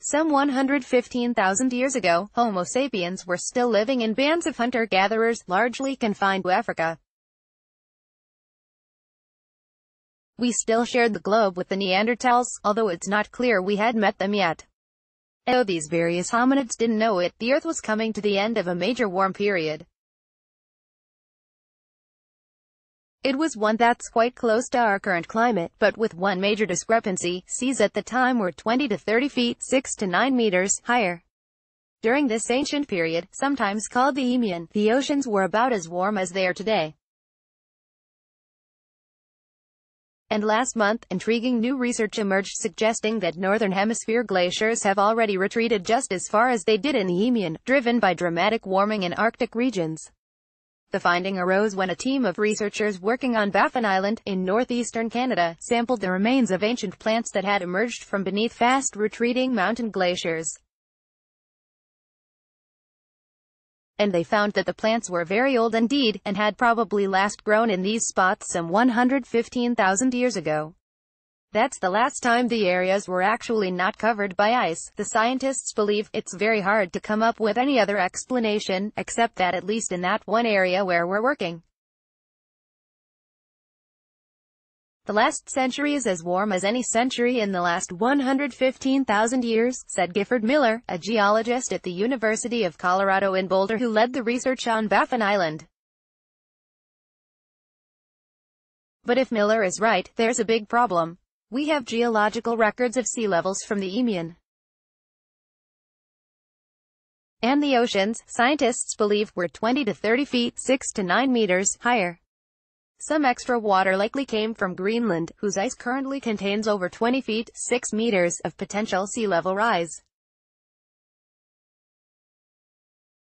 Some 115,000 years ago, Homo sapiens were still living in bands of hunter-gatherers, largely confined to Africa. We still shared the globe with the Neanderthals, although it's not clear we had met them yet. Though these various hominids didn't know it, the Earth was coming to the end of a major warm period. It was one that's quite close to our current climate, but with one major discrepancy, seas at the time were 20 to 30 feet 6 to 9 meters higher. During this ancient period, sometimes called the Eemian, the oceans were about as warm as they are today. And last month, intriguing new research emerged suggesting that Northern Hemisphere glaciers have already retreated just as far as they did in the Eemian, driven by dramatic warming in Arctic regions. The finding arose when a team of researchers working on Baffin Island, in northeastern Canada, sampled the remains of ancient plants that had emerged from beneath fast-retreating mountain glaciers. And they found that the plants were very old indeed, and had probably last grown in these spots some 115,000 years ago. That's the last time the areas were actually not covered by ice. The scientists believe it's very hard to come up with any other explanation, except that at least in that one area where we're working. The last century is as warm as any century in the last 115,000 years, said Gifford Miller, a geologist at the University of Colorado in Boulder who led the research on Baffin Island. But if Miller is right, there's a big problem. We have geological records of sea levels from the Eemian. And the oceans, scientists believe, were 20 to 30 feet 6 to 9 meters higher. Some extra water likely came from Greenland, whose ice currently contains over 20 feet 6 meters of potential sea level rise.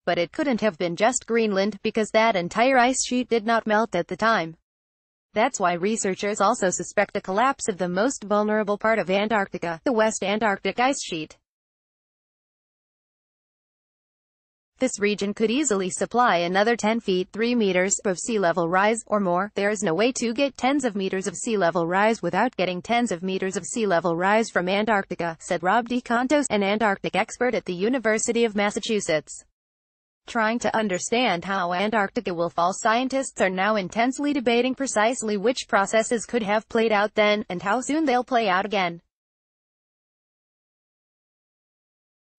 But it couldn't have been just Greenland, because that entire ice sheet did not melt at the time. That's why researchers also suspect a collapse of the most vulnerable part of Antarctica, the West Antarctic ice sheet. This region could easily supply another 10 feet 3 meters of sea level rise, or more. There is no way to get tens of meters of sea level rise without getting tens of meters of sea level rise from Antarctica, said Rob DeConto, an Antarctic expert at the University of Massachusetts. Trying to understand how Antarctica will fall scientists are now intensely debating precisely which processes could have played out then, and how soon they'll play out again.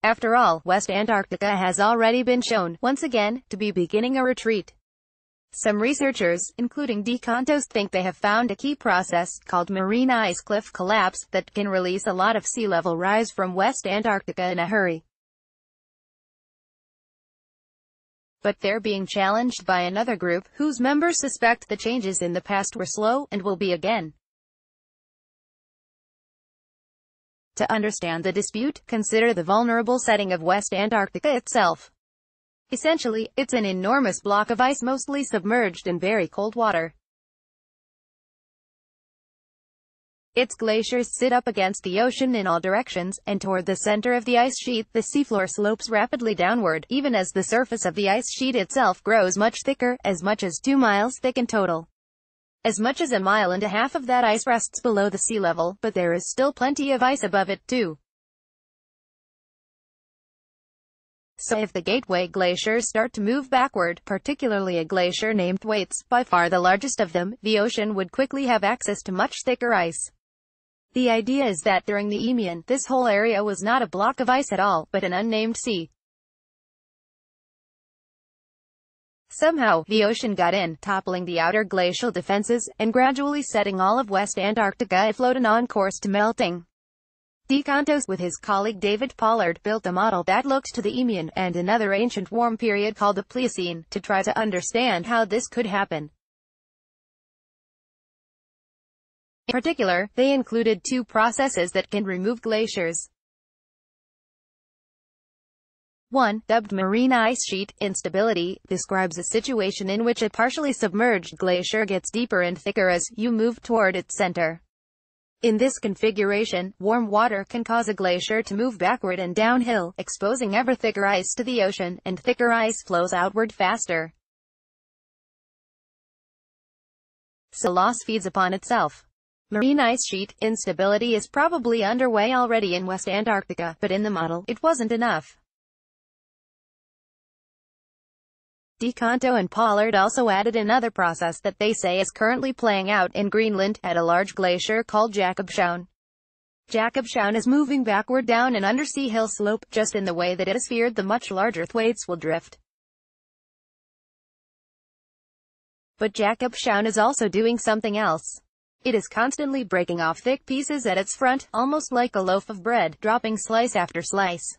After all, West Antarctica has already been shown, once again, to be beginning a retreat. Some researchers, including DeConto, think they have found a key process, called marine ice cliff collapse, that can release a lot of sea level rise from West Antarctica in a hurry. But they're being challenged by another group, whose members suspect the changes in the past were slow, and will be again. To understand the dispute, consider the vulnerable setting of West Antarctica itself. Essentially, it's an enormous block of ice mostly submerged in very cold water. Its glaciers sit up against the ocean in all directions, and toward the center of the ice sheet, the seafloor slopes rapidly downward, even as the surface of the ice sheet itself grows much thicker, as much as two miles thick in total. As much as a mile and a half of that ice rests below the sea level, but there is still plenty of ice above it, too. So if the Gateway glaciers start to move backward, particularly a glacier named Thwaites, by far the largest of them, the ocean would quickly have access to much thicker ice. The idea is that during the Eemian, this whole area was not a block of ice at all, but an unnamed sea. Somehow, the ocean got in, toppling the outer glacial defenses, and gradually setting all of West Antarctica afloat and on course to melting. DeConto, with his colleague David Pollard, built a model that looked to the Eemian, and another ancient warm period called the Pliocene, to try to understand how this could happen. In particular, they included two processes that can remove glaciers. One, dubbed marine ice sheet instability, describes a situation in which a partially submerged glacier gets deeper and thicker as you move toward its center. In this configuration, warm water can cause a glacier to move backward and downhill, exposing ever thicker ice to the ocean, and thicker ice flows outward faster. so loss feeds upon itself. Marine ice sheet instability is probably underway already in West Antarctica, but in the model, it wasn't enough. DeConto and Pollard also added another process that they say is currently playing out in Greenland, at a large glacier called Jakobshavn. Jakobshavn is moving backward down an undersea hill slope, just in the way that it is feared the much larger Thwaites will drift. But Jakobshavn is also doing something else. It is constantly breaking off thick pieces at its front, almost like a loaf of bread, dropping slice after slice.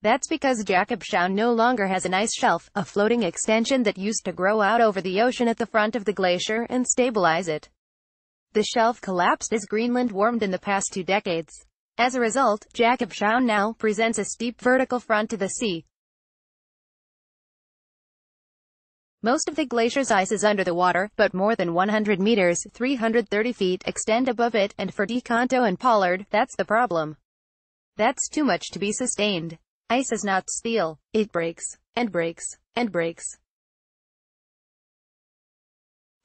That's because Jakobshavn no longer has an ice shelf, a floating extension that used to grow out over the ocean at the front of the glacier and stabilize it. The shelf collapsed as Greenland warmed in the past two decades. As a result, Jakobshavn now presents a steep vertical front to the sea, Most of the glacier's ice is under the water, but more than 100 meters 330 feet extend above it, and for DeConto and Pollard, that's the problem. That's too much to be sustained. Ice is not steel. It breaks, and breaks, and breaks.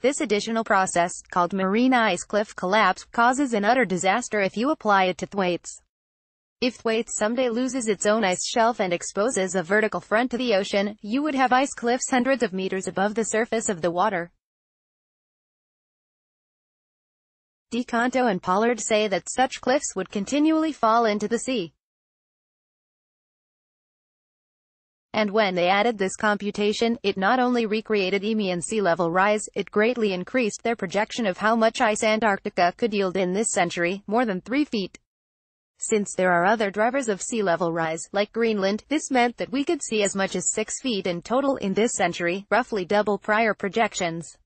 This additional process, called marine ice cliff collapse, causes an utter disaster if you apply it to Thwaites. If Thwaites someday loses its own ice shelf and exposes a vertical front to the ocean, you would have ice cliffs hundreds of meters above the surface of the water. DeConto and Pollard say that such cliffs would continually fall into the sea. And when they added this computation, it not only recreated Eemian sea level rise, it greatly increased their projection of how much ice Antarctica could yield in this century, more than 3 feet. Since there are other drivers of sea level rise, like Greenland, this meant that we could see as much as 6 feet in total in this century, roughly double prior projections.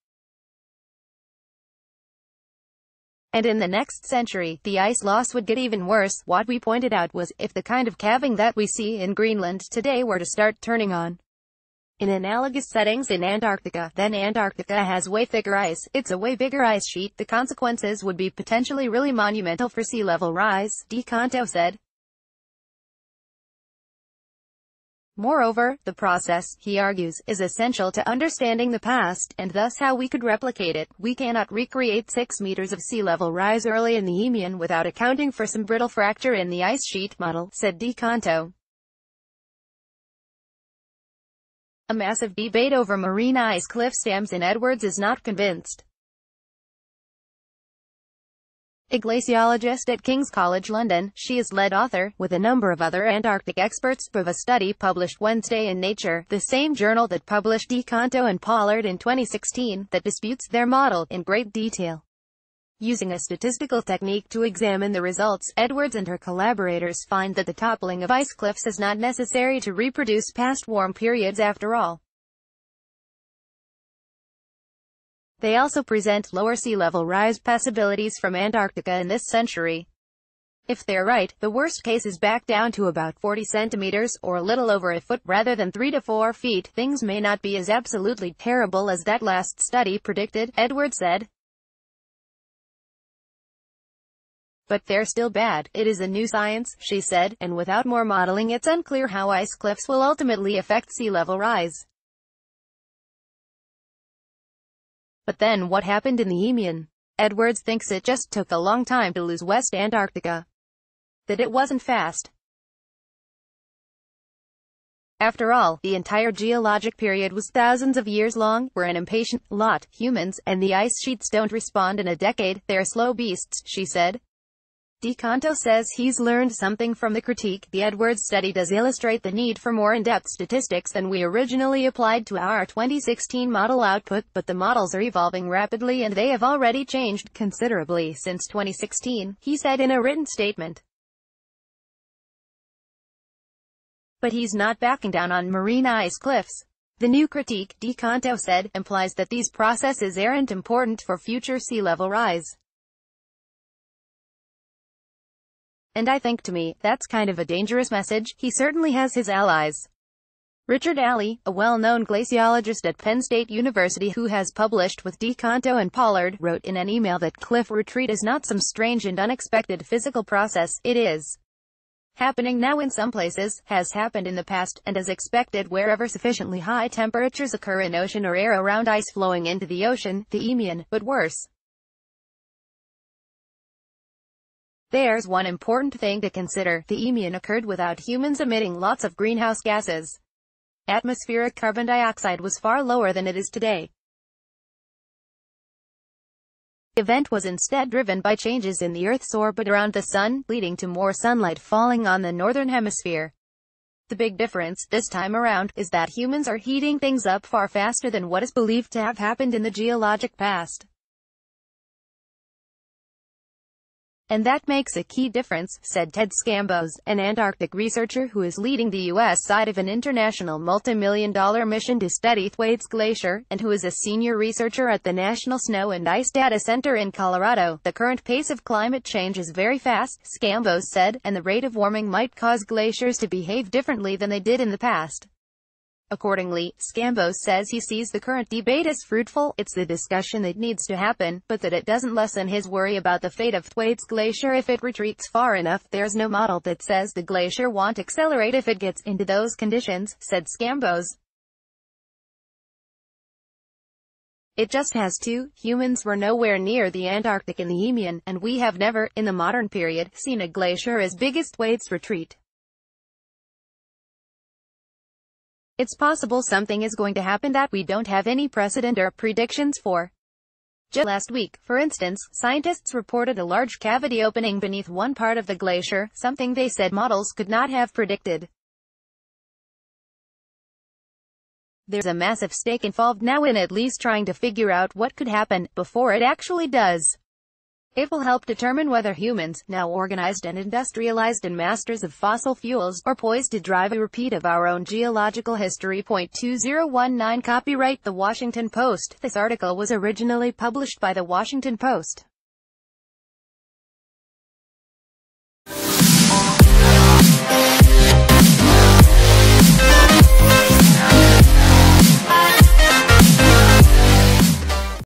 And in the next century, the ice loss would get even worse. What we pointed out was, if the kind of calving that we see in Greenland today were to start turning on, in analogous settings in Antarctica, then Antarctica has way thicker ice, it's a way bigger ice sheet, the consequences would be potentially really monumental for sea level rise, DeConto said. Moreover, the process, he argues, is essential to understanding the past, and thus how we could replicate it. We cannot recreate 6 meters of sea level rise early in the Eemian without accounting for some brittle fracture in the ice sheet model, said DeConto. A massive debate over marine ice cliffs Tamsin Edwards is not convinced. A glaciologist at King's College London, she is lead author, with a number of other Antarctic experts, of a study published Wednesday in Nature, the same journal that published DeConto and Pollard in 2016, that disputes their model, in great detail. Using a statistical technique to examine the results, Edwards and her collaborators find that the toppling of ice cliffs is not necessary to reproduce past warm periods after all. They also present lower sea level rise possibilities from Antarctica in this century. If they're right, the worst case is back down to about 40 centimeters, or a little over a foot, rather than 3 to 4 feet. Things may not be as absolutely terrible as that last study predicted, Edwards said. But they're still bad. It is a new science, she said, and without more modeling it's unclear how ice cliffs will ultimately affect sea level rise. But then what happened in the Eemian? Edwards thinks it just took a long time to lose West Antarctica. That it wasn't fast. After all, the entire geologic period was thousands of years long. We're an impatient lot, humans, and the ice sheets don't respond in a decade. They're slow beasts, she said. DeConto says he's learned something from the critique. The Edwards study does illustrate the need for more in-depth statistics than we originally applied to our 2016 model output, but the models are evolving rapidly and they have already changed considerably since 2016, he said in a written statement. But he's not backing down on marine ice cliffs. The new critique, DeConto said, implies that these processes aren't important for future sea level rise. And I think to me, that's kind of a dangerous message. He certainly has his allies. Richard Alley, a well-known glaciologist at Penn State University who has published with DeConto and Pollard, wrote in an email that cliff retreat is not some strange and unexpected physical process, it is happening now in some places, has happened in the past, and is expected wherever sufficiently high temperatures occur in ocean or air around ice flowing into the ocean, the Eemian, but worse. There's one important thing to consider, the Eemian occurred without humans emitting lots of greenhouse gases. Atmospheric carbon dioxide was far lower than it is today. The event was instead driven by changes in the Earth's orbit around the Sun, leading to more sunlight falling on the northern hemisphere. The big difference, this time around, is that humans are heating things up far faster than what is believed to have happened in the geologic past. And that makes a key difference, said Ted Scambos, an Antarctic researcher who is leading the U.S. side of an international multi-million dollar mission to study Thwaites Glacier, and who is a senior researcher at the National Snow and Ice Data Center in Colorado. The current pace of climate change is very fast, Scambos said, and the rate of warming might cause glaciers to behave differently than they did in the past. Accordingly, Scambos says he sees the current debate as fruitful, it's the discussion that needs to happen, but that it doesn't lessen his worry about the fate of Thwaites Glacier if it retreats far enough. There's no model that says the glacier won't accelerate if it gets into those conditions, said Scambos. It just has to. Humans were nowhere near the Antarctic in the Eemian, and we have never, in the modern period, seen a glacier as big as Thwaites retreat. It's possible something is going to happen that we don't have any precedent or predictions for. Just last week, for instance, scientists reported a large cavity opening beneath one part of the glacier, something they said models could not have predicted. There's a massive stake involved now in at least trying to figure out what could happen, before it actually does. It will help determine whether humans, now organized and industrialized and masters of fossil fuels, are poised to drive a repeat of our own geological history. Point 2019 Copyright The Washington Post. This article was originally published by The Washington Post.